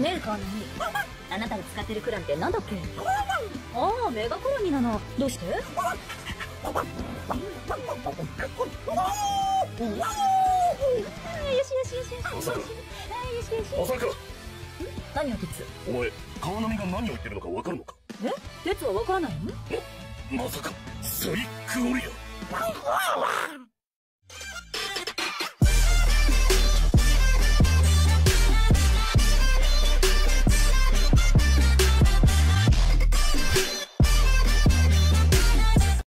ねえカーナミあなたが使ってるクランってなんだっけ？ああメガコロニーなの。どうして？よしよしよしよし。まさかよしよし。よし何を鉄お前川波が何を言ってるのかわかるのか？え？鉄はわからないの？まさかサイックオリア